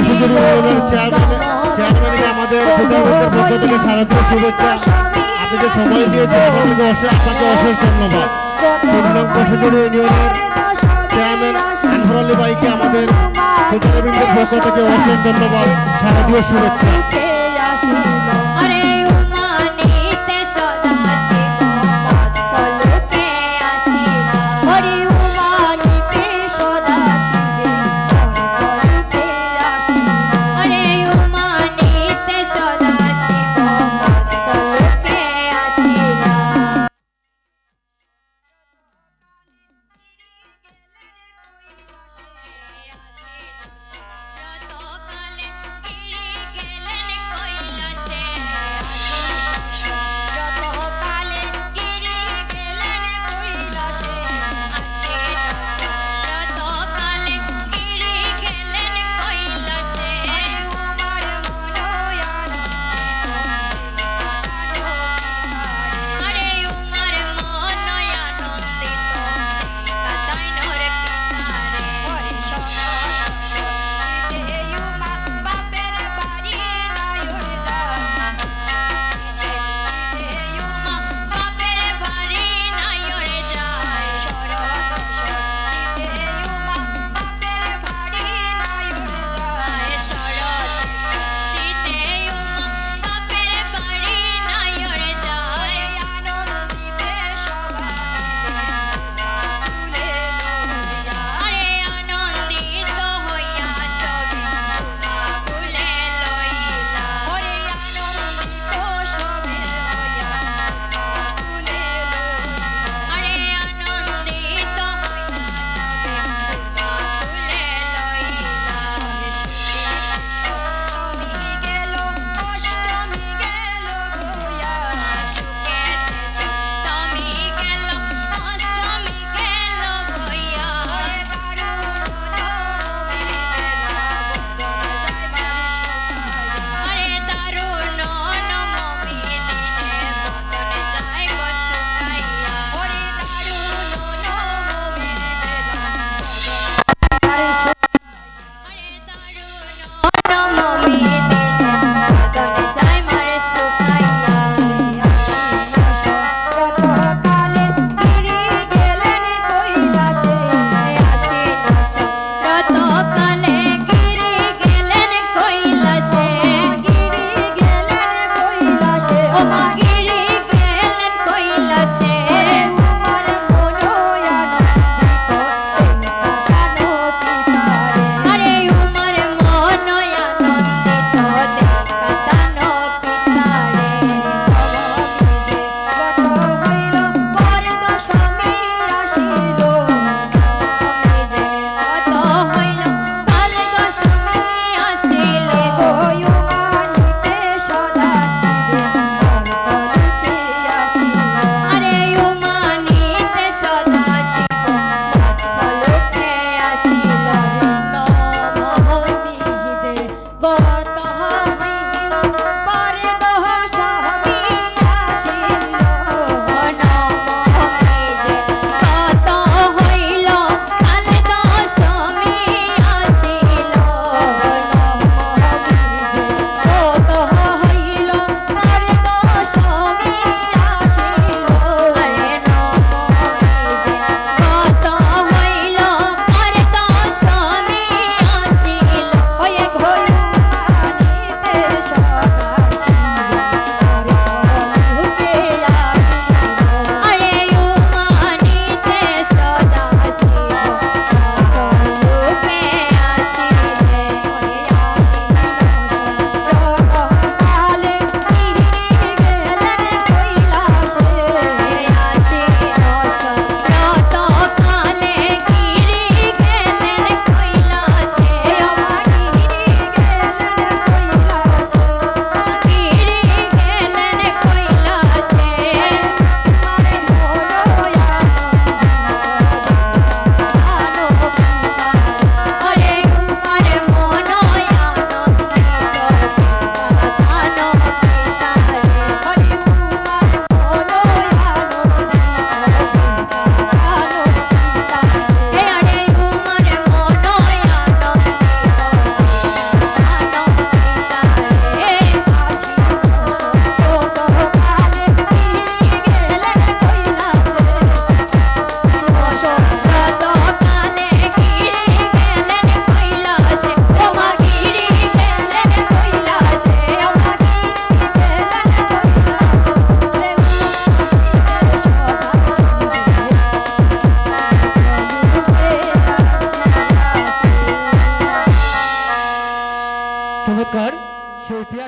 সুন্দর ইউনিয়নের আমাদের প্রধানমন্ত্রীর পক্ষ থেকে স্বাগত শুভেচ্ছা আপনি যে সময় দিয়েছেন আমাদের প্রধানমন্ত্রীর থেকে অশেষ শুভেচ্ছা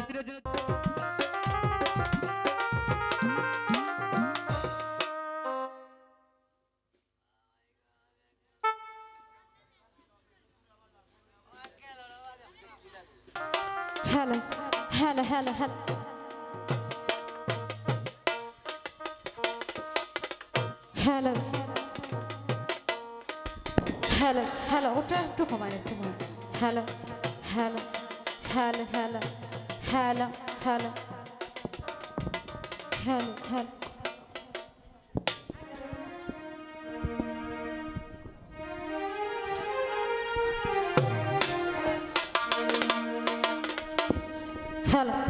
চাষিদের জন্য هلا هلا هلا هلا. هلا هلا هلا. وتعبتكم عن التمام هلا هلا. هلا هلا. هلا هلا. هلا هلا. هلا.